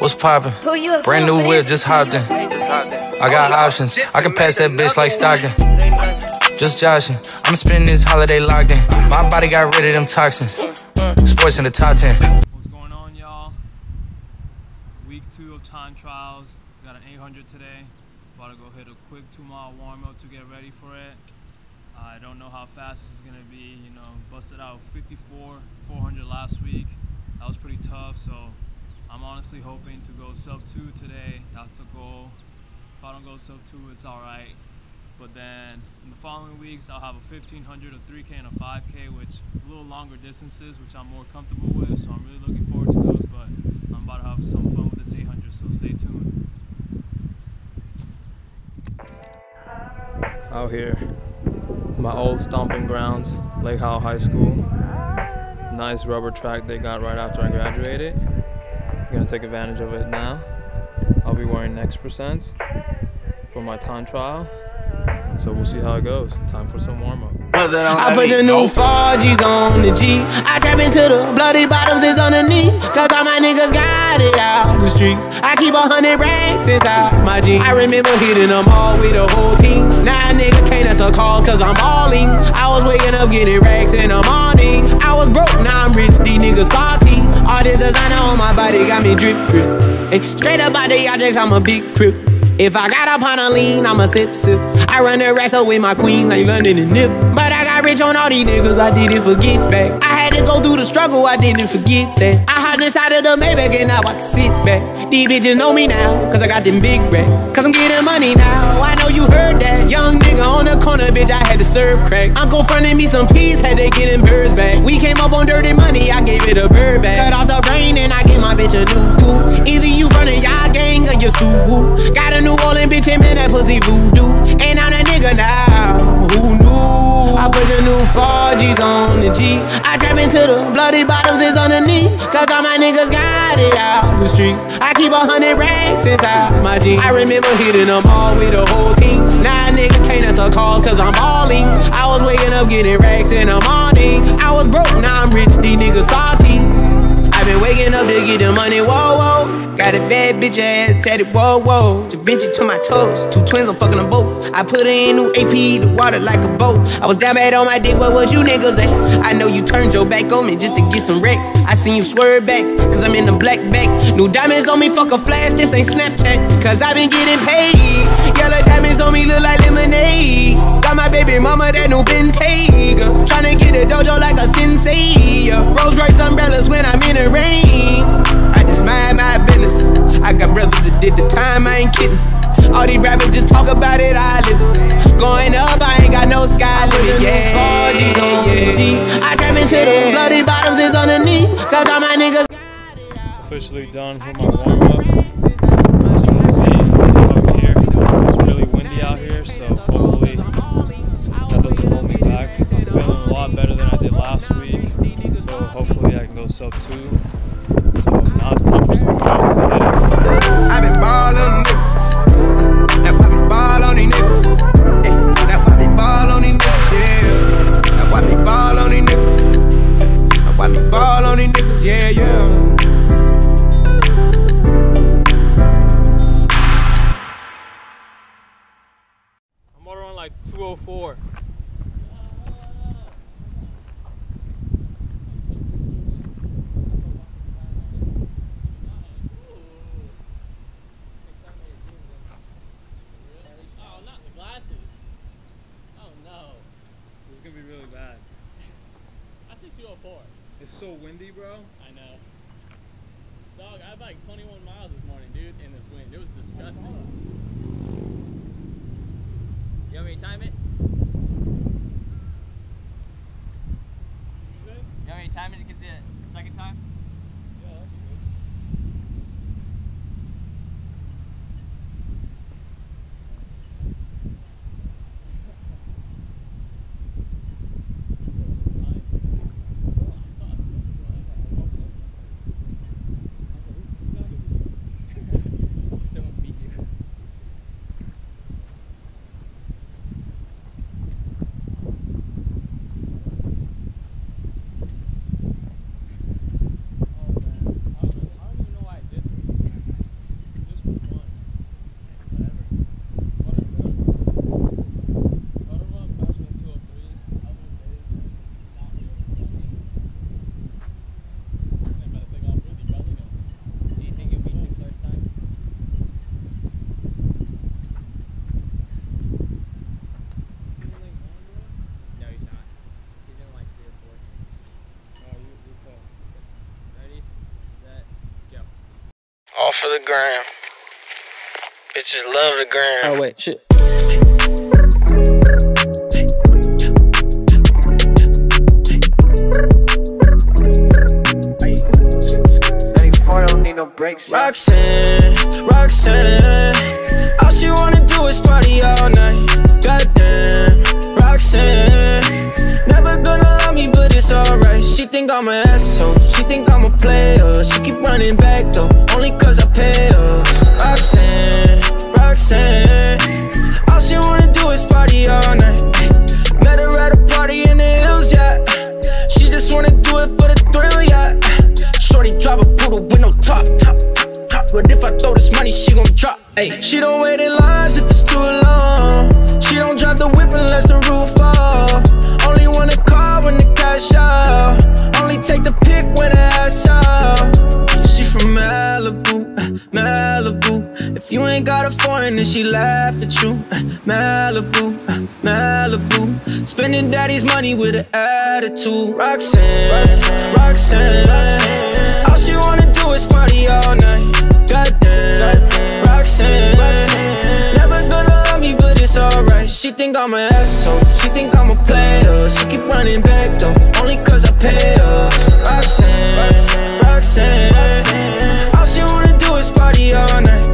What's poppin'? Brand new whip, just hopped in. I got options. I can pass that bitch like Stockton. Just joshing. I'm spending this holiday locked in. My body got rid of them toxins. Sports in the top 10. What's going on, y'all? Week two of time trials. Got an 800 today. About to go hit a quick two mile warm up to get ready for it. I don't know how fast this is gonna be. You know, busted out 54, 400 last week. That was pretty tough. So I'm honestly hoping to go sub two today. That's the goal. If I don't go sub two, it's all right. But then in the following weeks, I'll have a 1500, a 3K, and a 5K, which a little longer distances, which I'm more comfortable with. So I'm really looking forward to those. But I'm about to have some fun with this 800, so stay tuned. Out here, my old stomping grounds, Lake Howell High School. Nice rubber track they got right after I graduated. Gonna take advantage of it now. I'll be wearing next percents for my time trial. So we'll see how it goes. Time for some warm up. I put the new 4Gs on the G. I trap into the bloody bottoms is on the knee. Cause all my niggas got it out the streets. I keep a hundred racks inside my jeans. I remember hitting them all with the whole team. Now a nigga can't answer calls cause I'm balling. I was waking up getting racks in the morning. I was broke, now I'm rich, these niggas salty. All this designer on my body got me drip, drip. Hey, straight up out the objects, I'm a big crip. If I got up on a lean, I'ma sip, sip. I run the rest up with my queen like London and Nip. But I got rich on all these niggas, I didn't forget back. I had to go through the struggle, I didn't forget that. I hopped inside of the Maybach and now I can sit back. These bitches know me now, cause I got them big racks. Cause I'm getting money now, I know you heard that. Young nigga on the corner, bitch, I had to serve crack. Uncle fronted me some peas, had to get them birds back. We came up on dirty money, I gave it a bird back. Bitch a new tooth. Either you running y'all gang or you Subaru. Got a New Orleans bitch and man, that pussy voodoo. And I'm that nigga now, who knew? I put the new 4Gs on the G. I trap into the bloody bottoms is on the knee. Cause all my niggas got it out the streets. I keep a hundred racks inside my jeans. I remember hitting them all with the whole team. Now a nigga can't answer calls cause I'm balling. I was waking up getting racks in the morning. I was broke, now I'm rich, these niggas salty. Waking up to get the money, whoa, whoa. Got a bad bitch ass tatted, whoa, whoa. Da Vinci to my toes, two twins, I'm fucking them both. I put her in new AP, the water like a boat. I was down bad on my dick, what was you niggas at? I know you turned your back on me just to get some wrecks. I seen you swerve back, cause I'm in the black back. New diamonds on me, fuck a flash, this ain't Snapchat. Cause I been getting paid. Yellow diamonds on me look like lemonade. Got my baby mama that new Bentayga. Tryna get a dojo like a sensei. Rolls Royce Officially done for my warm so windy, bro. I know. Dog, I had like 21 miles this morning, dude, in this wind. It was disgusting. You want me to time it? You want me to time it to get the second time? Someone beat you. All for the gram. Bitches love the gram. Oh wait, shit. Roxanne, Roxanne, all she wanna do is party all night. Goddamn, Roxanne, never gonna love me, but it's alright. She think I'm an asshole, she think I'm a player. She keep running back though, only cause I drop. Ayy, she don't wait in lines if it's too long. She don't drive the whip unless the roof off. Only want a car when the cash out. Only take the pick when the ass out. She from Malibu, uh, Malibu. If you ain't got a foreign, then she laugh at you. Uh, Malibu, uh, Malibu. Spending daddy's money with an attitude. Roxanne, Roxanne. All she wanna do is party all night. Goddamn, Roxanne. Never gonna love me, but it's alright. She think I'm an asshole. She think I'm a player. She keep running back though, only cause I pay her. Roxanne, Roxanne. All she wanna do is party all night.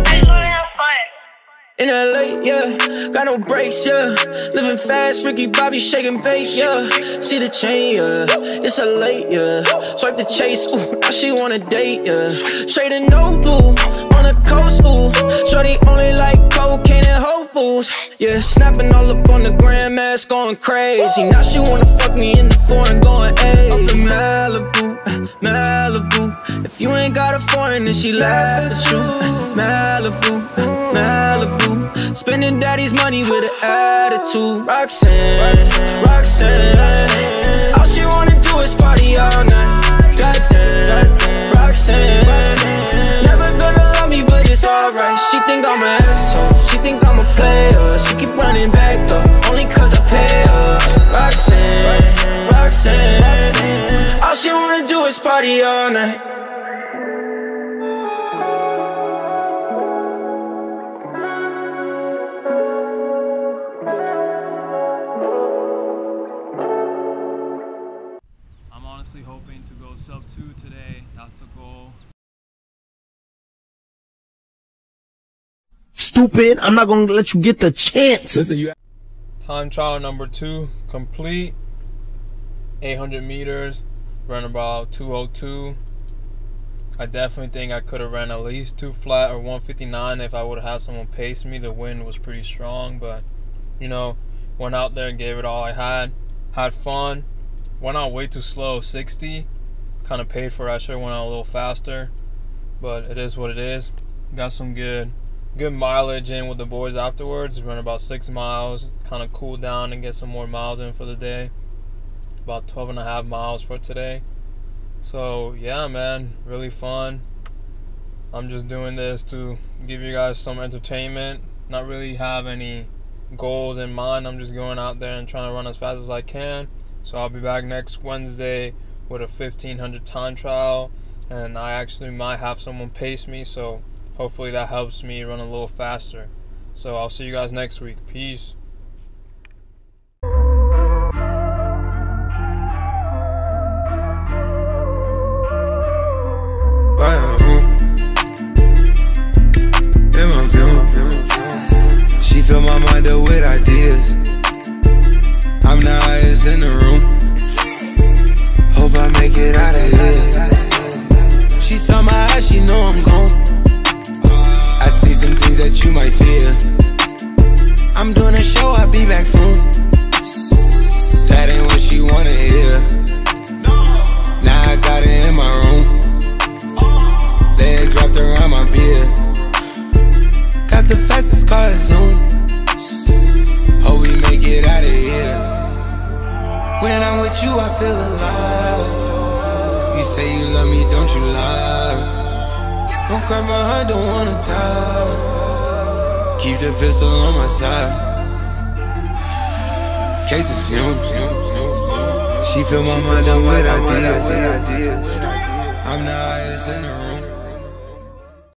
In LA, yeah, got no brakes, yeah. Living fast, Ricky Bobby shaking bait, yeah. See the chain, yeah. It's a late, yeah. Swipe the chase, ooh, now she wanna date, yeah. Straight and no blue, on the coast, ooh. Shorty only like cocaine and Whole Foods, yeah. Snapping all up on the grandmas, going crazy. Now she wanna fuck me in the foreign, going hey. Up in Malibu, Malibu. If you ain't got a foreign, then she laugh at you. Malibu, Malibu. Spending daddy's money with an attitude. Roxanne, Roxanne. All she wanna do is party all night. Goddamn, Roxanne. She think I'm an asshole. She think I'm a player. She keep running back though, only cause I pay her. Roxanne, Roxanne. All she wanna do is party all night. Stupid, I'm not gonna let you get the chance. Time trial number two complete. 800 meters, run about 202. I definitely think I could have ran at least two flat or 159 if I would have had someone pace me. The wind was pretty strong, but you know, went out there and gave it all I had. Had fun. Went out way too slow, 60. Kind of paid for it. I should have went out a little faster, but it is what it is. Got some good good mileage in with the boys afterwards. Run about six miles, kind of cool down and get some more miles in for the day. About 12 and a half miles for today. So yeah, man, really fun. I'm just doing this to give you guys some entertainment. Not really have any goals in mind. I'm just going out there and trying to run as fast as I can. So I'll be back next Wednesday with a 1500 time trial, and I actually might have someone pace me. So hopefully that helps me run a little faster. So I'll see you guys next week. Peace. Say you love me, don't you lie? Don't cry my heart, don't wanna die. Keep the pistol on my side. Cases fumes. She fill my mind up with ideas. I'm the highest in the room.